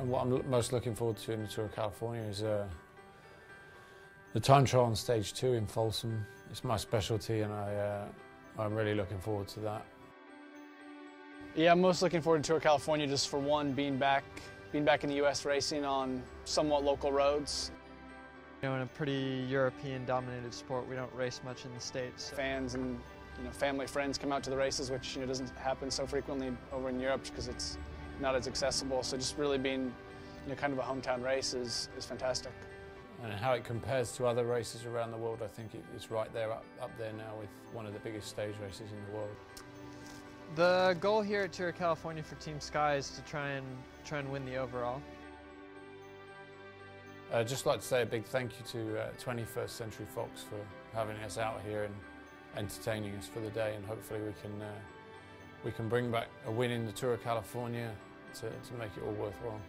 I'm most looking forward to in the Tour of California is uh, the time trial on stage two in Folsom. It's my specialty and I, uh, I'm really looking forward to that. Yeah, I'm most looking forward to Tour of California just for one, being back, being back in the U.S. racing on somewhat local roads. You know, in a pretty European-dominated sport, we don't race much in the States. Fans and you know, family, friends come out to the races, which you know, doesn't happen so frequently over in Europe because it's not as accessible. So just really being you know, kind of a hometown race is, is fantastic. And how it compares to other races around the world, I think it's right there, up, up there now with one of the biggest stage races in the world. The goal here at Tour of California for Team Sky is to try and try and win the overall. I'd just like to say a big thank you to uh, 21st Century Fox for having us out here and entertaining us for the day and hopefully we can uh, we can bring back a win in the Tour of California to, to make it all worthwhile.